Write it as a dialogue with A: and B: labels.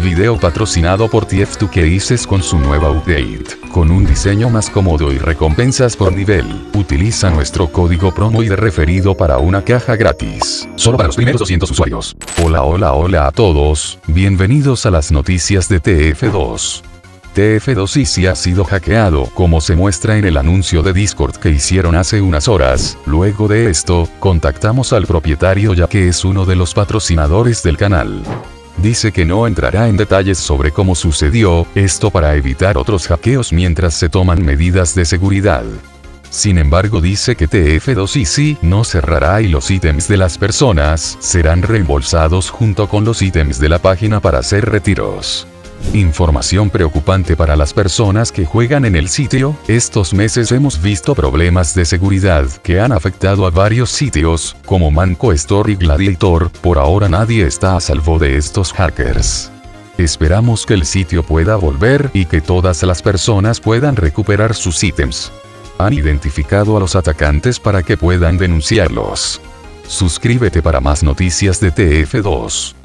A: Video patrocinado por TF2 que dices con su nueva update. Con un diseño más cómodo y recompensas por nivel. Utiliza nuestro código promo y de referido para una caja gratis. Solo para los primeros 200 usuarios. Hola hola hola a todos, bienvenidos a las noticias de TF2. TF2 Easy ha sido hackeado, como se muestra en el anuncio de Discord que hicieron hace unas horas. Luego de esto, contactamos al propietario ya que es uno de los patrocinadores del canal. Dice que no entrará en detalles sobre cómo sucedió, esto para evitar otros hackeos mientras se toman medidas de seguridad. Sin embargo dice que TF2 Easy no cerrará y los ítems de las personas serán reembolsados junto con los ítems de la página para hacer retiros. Información preocupante para las personas que juegan en el sitio, estos meses hemos visto problemas de seguridad que han afectado a varios sitios, como Manco Store y Gladiator, por ahora nadie está a salvo de estos hackers. Esperamos que el sitio pueda volver y que todas las personas puedan recuperar sus ítems. Han identificado a los atacantes para que puedan denunciarlos. Suscríbete para más noticias de TF2.